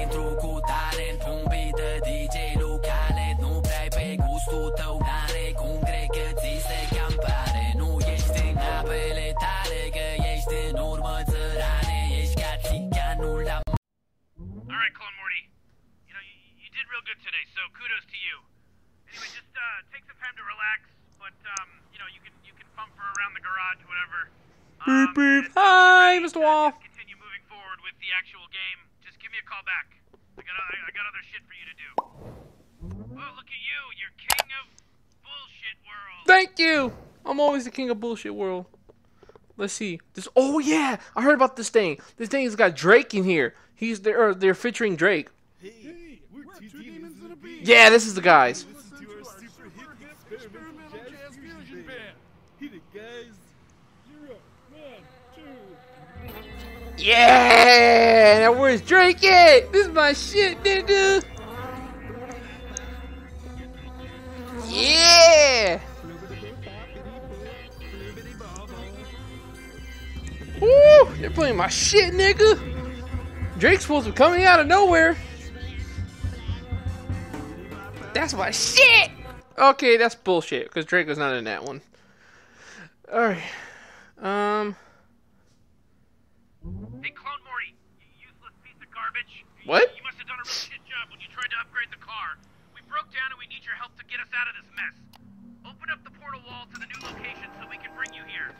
Intro cu talent Pompit de DJ locale Nu prea pe gustul tău N-are cum cred că ți se cam pare Nu ești în apele tale Că ești în urmă țărane Ești ca țiganul la All right, Clone Morty. You know, you, you did real good today, so kudos to you. Anyway, just uh, take some time to relax, but um, you know, you can you can bumper around the garage, whatever. Um, beep. and Hi, Mr. Wolf. Continue moving forward with the actual game. Just give me a call back. I got I, I got other shit for you to do. Oh, look at you! You're king of bullshit world. Thank you. I'm always the king of bullshit world. Let's see. This. Oh yeah, I heard about this thing. This thing has got Drake in here. He's there. They're featuring Drake. Hey, we're, two, demons and a beast. Yeah, this is the guys. Listen to our super hit experimental jazz fusion band. Hit it, guys. Zero, one, two. Yeah. Now where's Drake at? This is my shit, nigga. Yeah. Woo! They're playing my shit, nigga. Drake's supposed to be coming out of nowhere. That's my shit. Okay, that's bullshit because Drake was not in that one. All right. Um. Hey, Clone Morty, you useless piece of garbage. What? You must have done a real shit job when you tried to upgrade the car. We broke down and we need your help to get us out of this mess. Open up the portal wall to the new location so we can bring you here.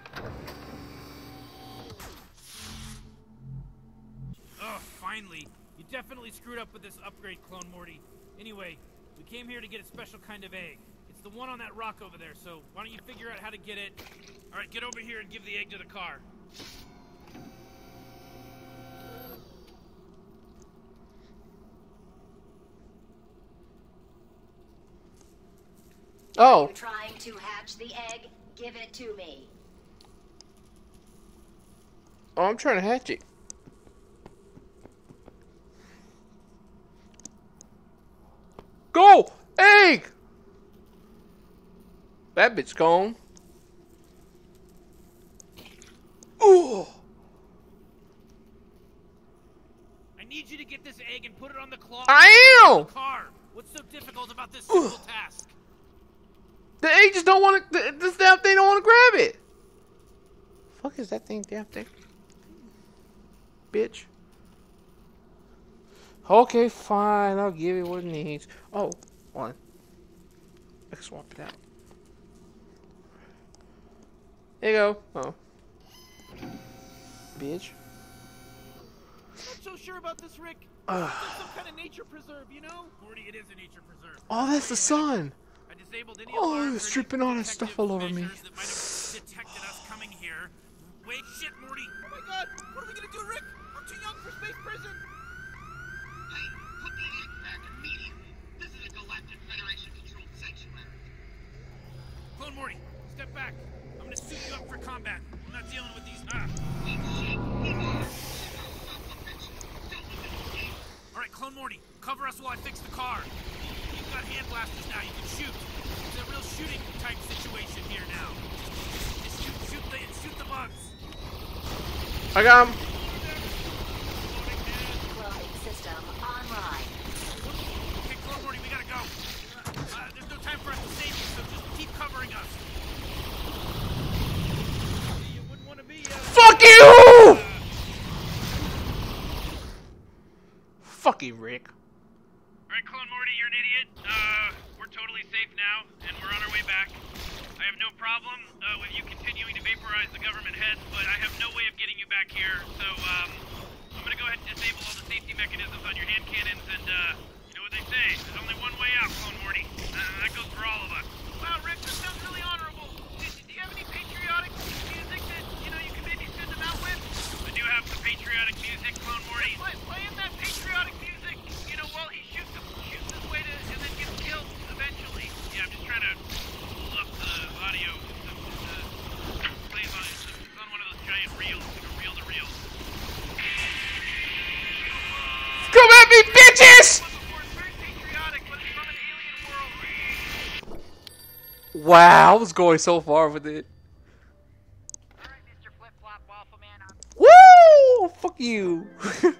Oh, finally. You definitely screwed up with this upgrade, Clone Morty. Anyway, we came here to get a special kind of egg. It's the one on that rock over there, so why don't you figure out how to get it? Alright, get over here and give the egg to the car. Oh, You trying to hatch the egg? Give it to me. oh, I'm trying to hatch it. Go! Egg! That bit's gone. Ooh! I need you to get this egg and put it on the claw. I am! What's so difficult about this simple task? The egg just don't want to. This damn thing don't want to grab it. Fuck is that thing? Damn thing. Bitch. Okay, fine. I'll give it what it needs. Oh, one. I can swap it out. There you go. Oh. Bitch. Not so sure about this, Rick. Ugh. It's some kind of nature preserve, you know? Morty, it is a nature preserve. Oh, that's the sun. I disabled any Oh, alarms it's dripping any all that stuff all over me. measures That might have detected us coming here. Wait, shit, Morty. Oh my god, what are we gonna do, Rick? I'm too young for space prison. Hey, put the egg back immediately. This is a Galactic Federation controlled sanctuary. Clone Morty, step back. I'm gonna suit you up for combat. I'm not dealing with these. Ah. Eat shit. Eat water. Son of a bitch. Don't look at the game. All right, Clone Morty, cover us while I fix the car. You've got hand blasters now. You can shoot. Shooting type situation here now. Just shoot, shoot the, shoot the bugs. I got him. Loading and- Welding system online. Okay, Clone Morty, we gotta go. Uh, there's no time for us to save you, so just keep covering us. You wouldn't want to be. Uh, Fuck you! Fucking Rick. Alright, Clone Morty, you're an idiot. Uh, we're totally safe now, and we're on our way back. I have no problem uh, with you continuing to vaporize the government heads, but I have no way of getting you back here, so, um, I'm gonna go ahead and disable all the safety mechanisms on your hand cannons, and, uh, you know what they say, there's only one way out, Clone Morty. Uh, that goes for all of us. Wow, Rick, this sounds really honorable. Do, do you have any patriotic music that, you know, you can maybe send them out with? I do have some patriotic music, Clone Morty. Play, play in that patriotic music, audio. Come at me, bitches! Wow, I was going so far with it. Woo! Fuck you! Welcome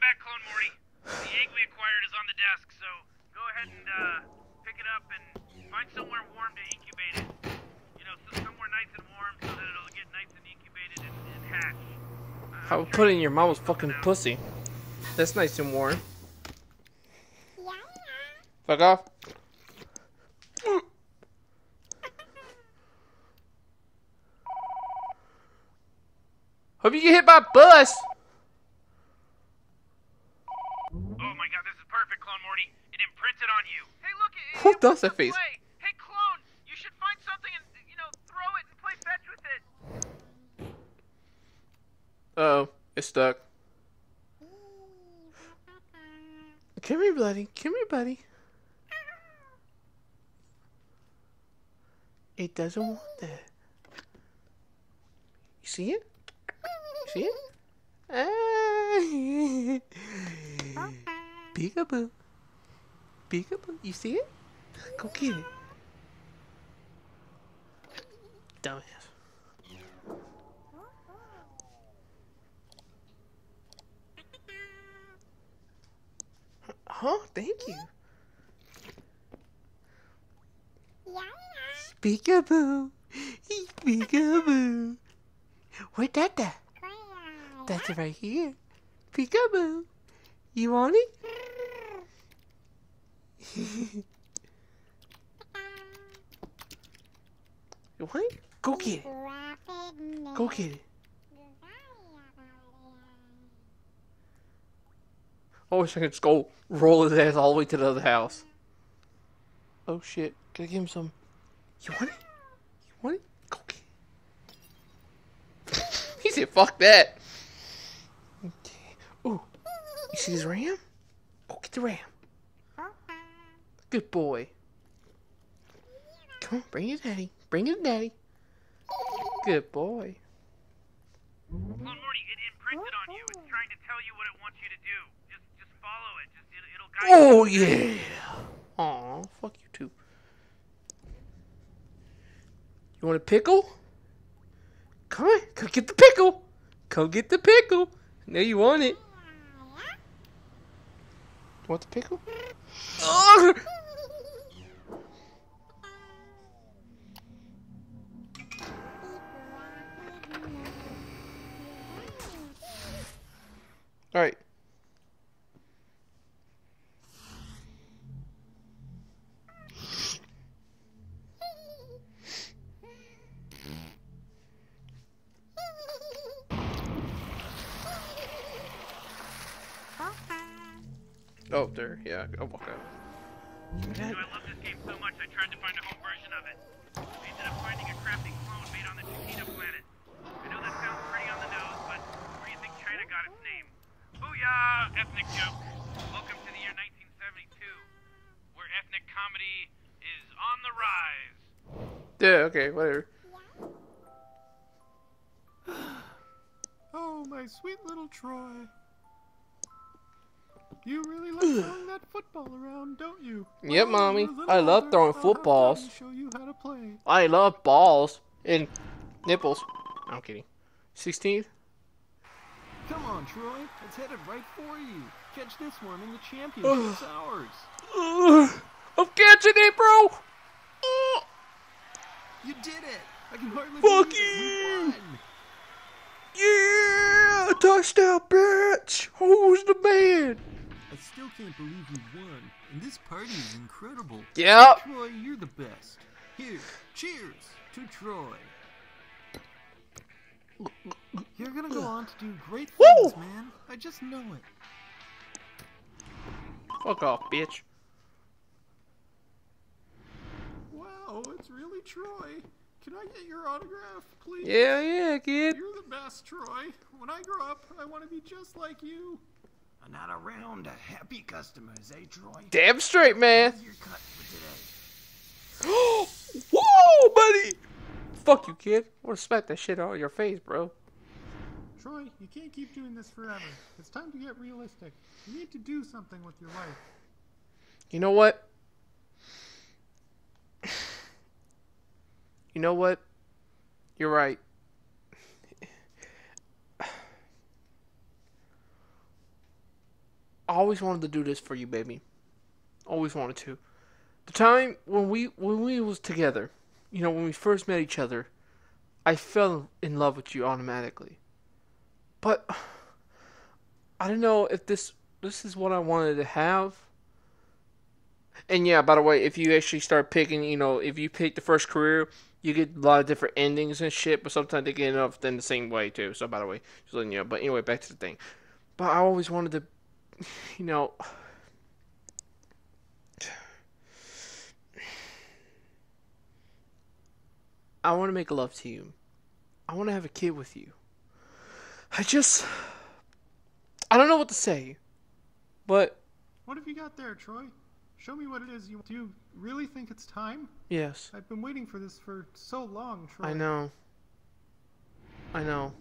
back, Clone Morty. The egg we acquired is on the desk, so go ahead and, uh you. up and find somewhere warm to incubate it. You know, so somewhere nice and warm so that it'll get nice and incubated and, and hatch. Uh, I I'm would put it in your can mama's fucking out. pussy. That's nice and warm. Fuck off. Hope you get hit by a bus. Oh my god, this is perfect, Clone Morty. It imprinted on you. Hey, it, Who it does wants that to face? Play. Hey, Clone, you should find something and, you know, throw it and play fetch with it. Oh, it's stuck. Come here, buddy. Come here, buddy. It doesn't want that. You see it? You see it? Ah. Peekaboo. Peekaboo. You see it? Go get it. Dumbass. Huh? Thank you. Peekaboo. Peekaboo. Where's that at? That's right here. Peekaboo. You want it? it? Go get it. Go get it. I wish I could just go roll his ass all the way to the other house. Oh shit. Gotta give him some. You want it? You want it? Go get it. he said, fuck that. Ooh. You see this ram? Go get the ram. Good boy. Come on, bring it daddy. Bring it daddy. Good boy. Clone Morty, it imprinted on you. It's trying to tell you what it wants you to do. Just, just follow it. Just, it, it'll guide Oh you. yeah. Aw, fuck you too. You want a pickle? Come on, come get the pickle. Come get the pickle. Now you want it. You want the pickle? Ugh. All right. Oh, there. Yeah, I'll walk out. You I love this game so much, I tried to find a home version of it. I ended up finding a crafty clone made on the Chiquita planet. I know that sounds pretty on the nose, but where do you think China got its name? Booyah! Ethnic joke. Welcome to the year 1972, where ethnic comedy is on the rise. Yeah, okay, whatever. Oh, my sweet little Troy. You really like throwing that football around, don't you? Yep, Well, Mommy. when you're a I little love older, throwing footballs. Show you how to play. I love balls and nipples. I'm kidding. 16th? Come on, Troy. It's headed right for you. Catch this one in the championship's ours. Ugh, I'm catching it, bro. You did it! I can hardly Fuck believe it. We you. Yeah, touchdown, bitch. Who's the man? I still can't believe we won, and this party is incredible. Yep. Troy, you're the best. Here, cheers to Troy. You're gonna go on to do great Woo! things, man. I just know it. Fuck off, bitch. Wow, it's really Troy. Can I get your autograph, please? Yeah, yeah, kid. You're the best, Troy. When I grow up, I want to be just like you. Another round of happy customers, eh, Troy? Damn straight, man. Here's your cut for today. Whoa, buddy. Fuck you, kid. I would smack that shit out of your face, bro. Troy, you can't keep doing this forever. It's time to get realistic. You need to do something with your life. You know what? You know what? You're right. I always wanted to do this for you, baby. Always wanted to. the time when we when we was together, you know, when we first met each other, I fell in love with you automatically. But I don't know if this this is what I wanted to have. And yeah, by the way, if you actually start picking, you know, if you pick the first career, you get a lot of different endings and shit, but sometimes they get off then the same way too. So by the way, just letting you know. But anyway, back to the thing. But I always wanted to, you know, I want to make love to you. I want to have a kid with you. I just, I don't know what to say, but What have you got there, Troy? Show me what it is you do. You really think it's time? yes, I've been waiting for this for so long, Troy. I know. I know.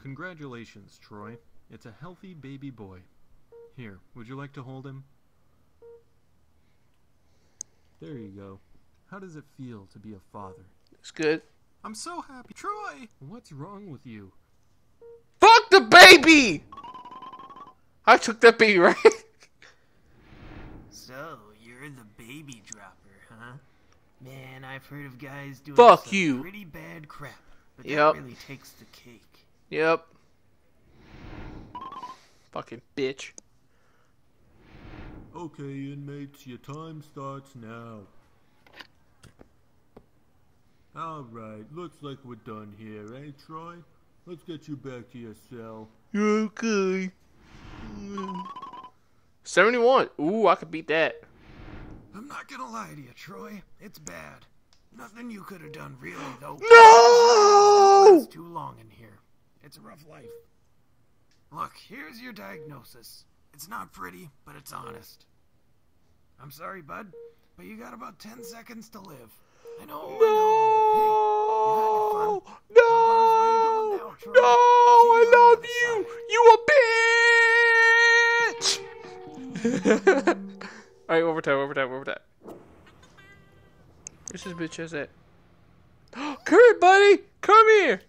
Congratulations, Troy. It's a healthy baby boy. Here, would you like to hold him? There you go. How does it feel to be a father? It's good. I'm so happy. Troy! What's wrong with you? Fuck the baby! I took that baby, right? So, you're the baby dropper, huh? Man, I've heard of guys doing Fuck some you. pretty bad crap, but Yep. that really takes the cake. yep. Fucking bitch. Okay, inmates, your time starts now. Alright, looks like we're done here, eh, Troy? Let's get you back to your cell. Okay. 71. Ooh, I could beat that. I'm not gonna lie to you, Troy. It's bad. Nothing you could have done, really, though. No! It's too long in here. It's a rough life. Look, here's your diagnosis. It's not pretty, but it's honest. I'm sorry, bud, but you got about 10 seconds to live. I know, I know, hey, you. No! Where's where you going now, No! I you on the love you! You a bitch! Alright, overtime, overtime, overtime. Where's this bitch at? Come here, buddy! Come here!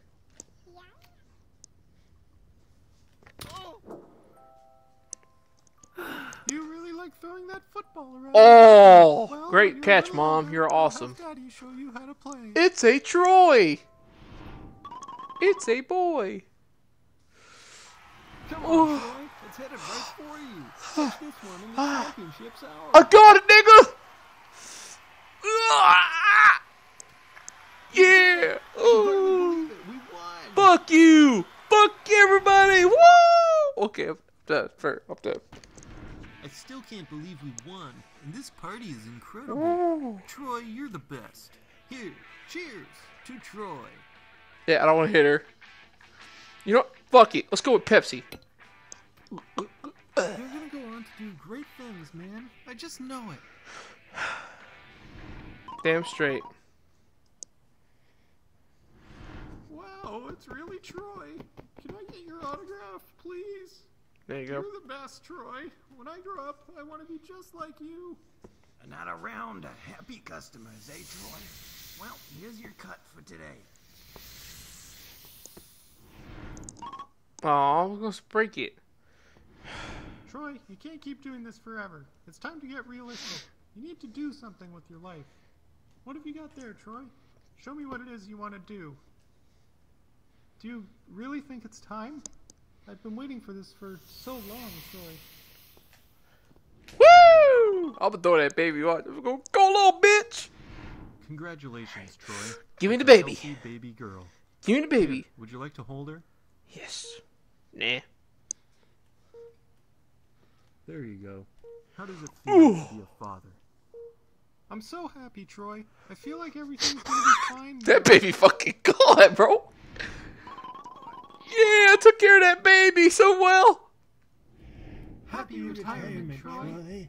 Like throwing that football around. Oh! Well, Great catch, little Mom. You're awesome. Daddy show you how to play. It's a Troy! It's a boy! Come Oh. on, Troy. It's headed right for you. Catch this one in the championship's ours. I got it, nigga! Ah! Yeah! Ooh. We won. Fuck you! Fuck everybody! Woo! Okay, I'm done. Fair. I'm done. I still can't believe we won, and this party is incredible. Ooh. Troy, you're the best. Here, cheers to Troy. Yeah, I don't want to hit her. You know what? Fuck it. Let's go with Pepsi. You're gonna go on to do great things, man. I just know it. Damn straight. Wow, it's really Troy. Can I get your autograph, please? There you go. You're the best, Troy. When I grow up, I want to be just like you. And not around a happy customers, eh, Troy? Well, here's your cut for today. Aw, we're gonna break it. Troy, you can't keep doing this forever. It's time to get realistic. You need to do something with your life. What have you got there, Troy? Show me what it is you want to do. Do you really think it's time? I've been waiting for this for so long, Troy. Woo! I'm gonna throw that baby on. Go, go, little bitch! Congratulations, Troy. Give me the baby. baby girl. Give me the baby. Would you like to hold her? Yes. Nah. There you go. How does it feel to be a father? I'm so happy, Troy. I feel like everything's gonna be fine. That baby fucking gone, bro. Yeah, I took care of that baby so well. Happy retirement, Troy.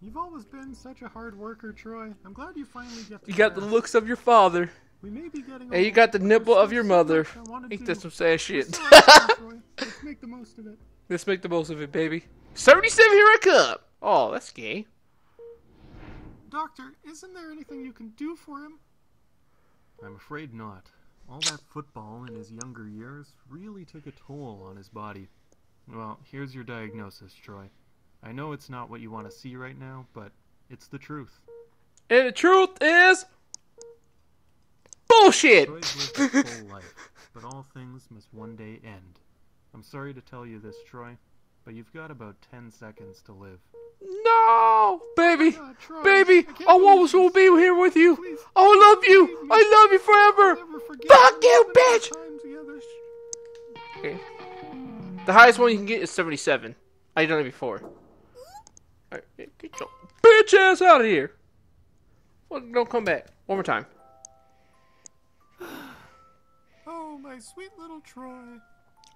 You've always been such a hard worker, Troy. I'm glad you finally get to You got the rest. looks of your father, We may be getting and you got the nipple of your mother. much Ain't that some sad shit? So awesome, Troy. Let's make the most of it. Let's make the most of it, baby. 77, here I come. Oh, that's gay. Doctor, isn't there anything you can do for him? I'm afraid not. All that football in his younger years really took a toll on his body. Well, here's your diagnosis, Troy. I know it's not what you want to see right now, but it's the truth. And the truth is bullshit. Troy's lived a full life, but all things must one day end. I'm sorry to tell you this, Troy, but you've got about 10 seconds to live. No, baby, God, Troy, baby, I I always will be here with you. I love you. I love you forever. Fuck you, bitch. Okay. The highest one you can get is 77. I done it before. Alright, get your bitch ass out of here. Well, don't come back. One more time. Oh, my sweet little Troy.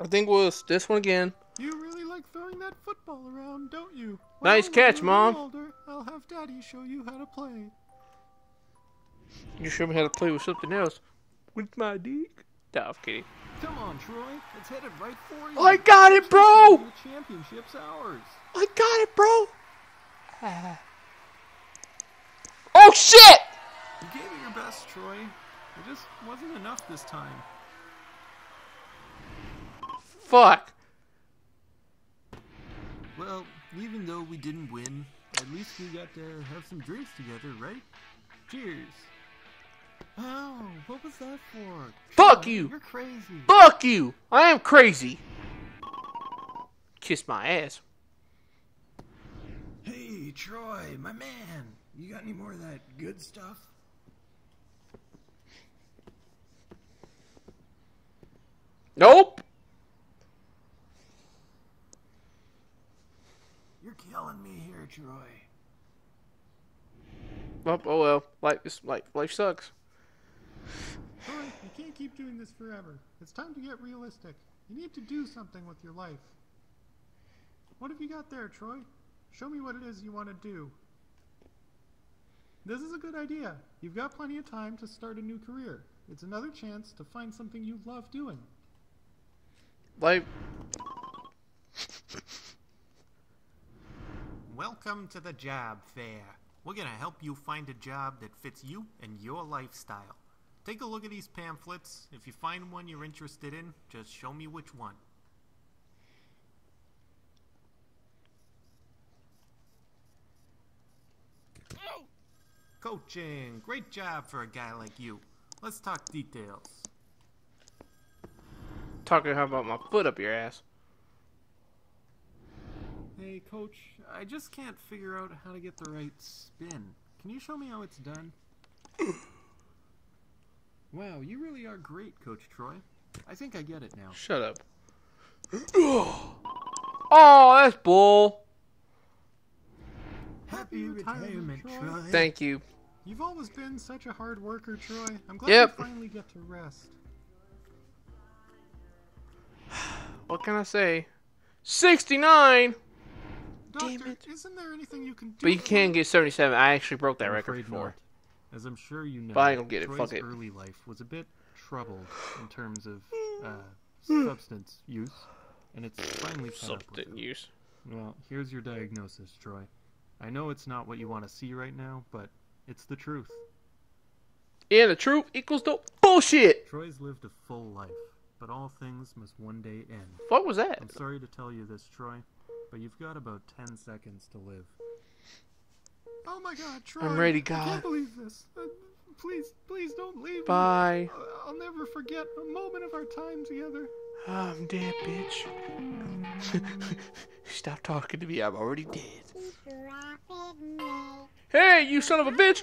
I think it was this one again. You really like throwing that football around, don't you? Nice when catch, Mom. Older, I'll have Daddy show you how to play. You show me how to play with something else. With my dick. Nah, I'm kidding. Come on, Troy. It's headed right for you. I got it, bro! The championship's ours. I got it, bro! Oh, shit! You gave it your best, Troy. It just wasn't enough this time. Fuck. Well, even though we didn't win, at least we got to have some drinks together, right? Cheers. Oh, what was that for? Fuck Troy, you. You're crazy. Fuck you! I am crazy. Kiss my ass. Hey, Troy, my man. You got any more of that good stuff? Nope. You're me here, Troy. Oh, oh well. Life is like life sucks. Troy, you can't keep doing this forever. It's time to get realistic. You need to do something with your life. What have you got there, Troy? Show me what it is you want to do. This is a good idea. You've got plenty of time to start a new career. It's another chance to find something you love doing. Like Welcome to the job fair. We're gonna help you find a job that fits you and your lifestyle. Take a look at these pamphlets. If you find one you're interested in, just show me which one. Coaching. Great job for a guy like you. Let's talk details. talking how about my foot up your ass. Hey, coach, I just can't figure out how to get the right spin. Can you show me how it's done? wow, you really are great, Coach Troy. I think I get it now. Shut up. oh, that's bull. Happy retirement, Troy. Thank you. You've always been such a hard worker, Troy. I'm glad Yep. you finally get to rest. What can I say? 69! Doctor, isn't there anything you can do? But you can get 77. I actually broke that I'm record afraid before. not. As I'm sure you know, But I ain't gonna get it, Troy's fuck it. early life was a bit troubled in terms of uh, substance use, and it's finally caught up with Substance use. Well, here's your diagnosis, Troy. I know it's not what you want to see right now, but it's the truth. And the truth equals the bullshit! Troy's lived a full life, but all things must one day end. What was that? I'm sorry to tell you this, Troy, but you've got about 10 seconds to live. Oh my God, Troy! I'm ready, God. I can't believe this. Uh, please, please don't leave Bye. me. Bye. I'll never forget a moment of our time together. I'm dead, bitch. Stop talking to me. I'm already dead. Hey, you son of a bitch!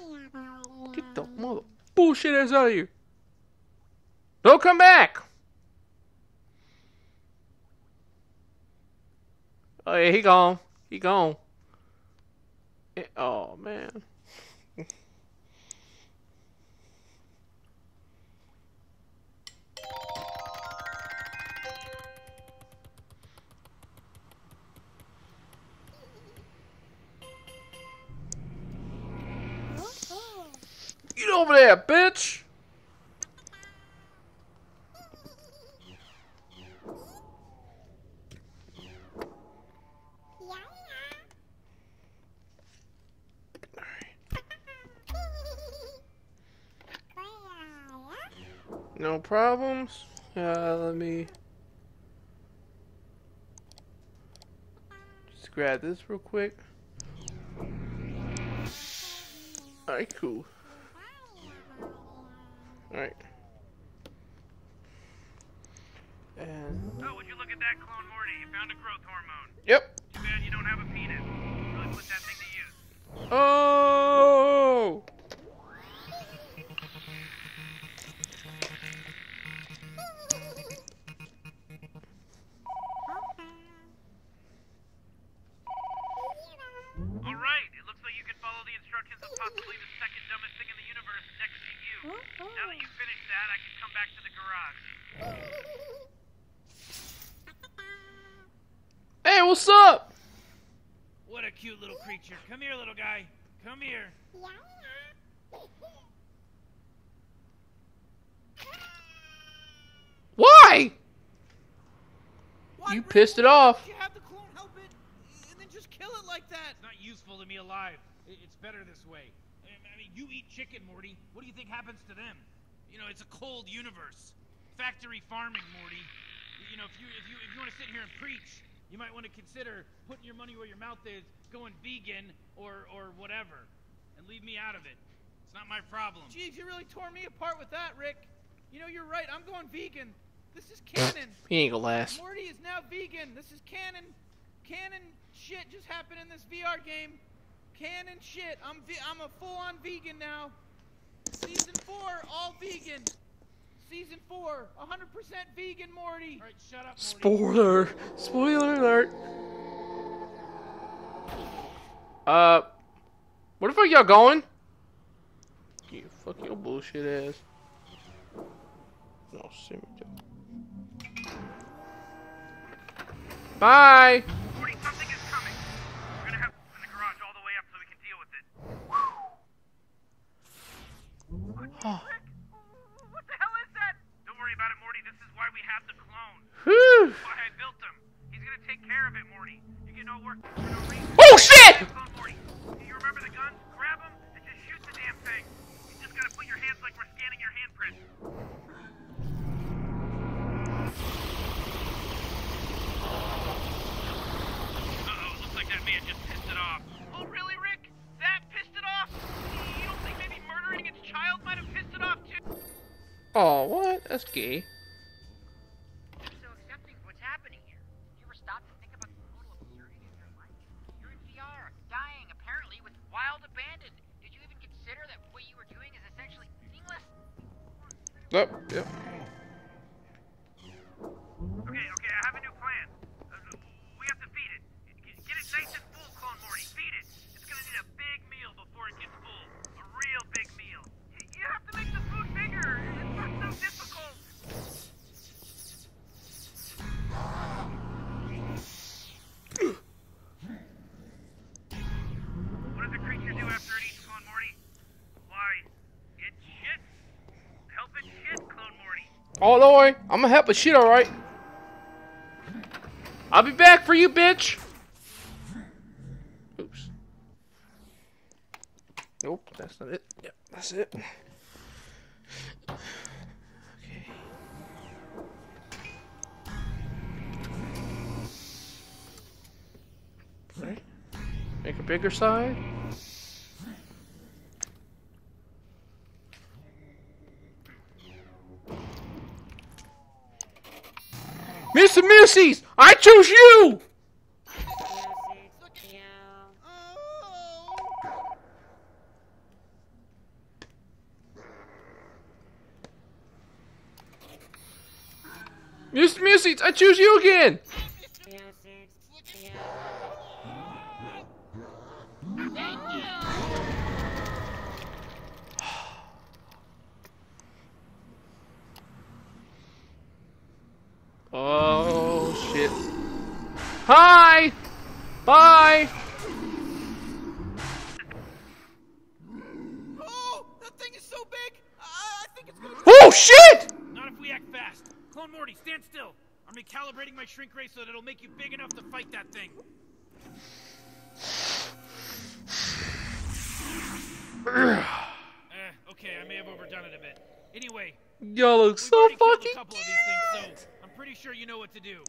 Get the mother bullshit ass out of here. Don't come back! Oh, yeah, he gone. He gone. Eh, Oh, man. Problems. Uh, let me. Just grab this real quick. Alright, cool. Alright. And Oh, would you look at that, Clone Morty? You found a growth hormone. yep. Too bad you don't have a penis. Really put that thing to use. Oh! Creature. Come here, little guy. Come here. Why? You pissed it off. You have the clone help it, and then just kill it like that. It's not useful to me alive. It's better this way. I I mean, you eat chicken, Morty. What do you think happens to them? You know, it's a cold universe. Factory farming, Morty. You know, if you if you if you want to sit here and preach, you might want to consider putting your money where your mouth is, going vegan or or whatever, and leave me out of it. It's not my problem. Jeez, you really tore me apart with that, Rick. You know, you're right. I'm going vegan. This is canon. He ain't gonna last. Morty is now vegan. This is canon. Canon shit just happened in this VR game. Canon shit. I'm ve- I'm a full-on vegan now. Season four, all vegan. Season four, 100% vegan, Morty. All right, shut up, Morty. Spoiler. Spoiler alert. Uh, where the fuck y'all going? You fuck your bullshit ass. No, send me Bye. Morty, something is coming. We're gonna have to open the garage all the way up so we can deal with it. Why we have the clone. Whew. Why I built him. He's gonna take care of it, Morty. You get no work for no reason. Oh shit! Morty. Do you remember the guns? Grab them and just shoot the damn thing. You just gotta put your hands like we're scanning your handprint. Uh-oh, looks like that man just pissed it off. Oh, really, Rick? That pissed it off? You don't think maybe murdering its child might have pissed it off, too? Oh, what? That's gay. Oh, don't worry. I'm gonna help a shit, alright? I'll be back for you, bitch! Oops. Nope, that's not it. Yep, that's it. Okay. Right. Make a bigger side. Mr. Meeseeks, I choose you! Missies, I choose you again! Oh shit. Hi! Bye! Oh, that thing is so big. I, I think it's gonna. Oh shit! Not if we act fast. Clone Morty, stand still. I'm recalibrating my shrink ray so that it'll make you big enough to fight that thing. Eh, okay, I may have overdone it a bit. Anyway, Y'all look so fucking a couple of these things, so I'm pretty sure you know what to do.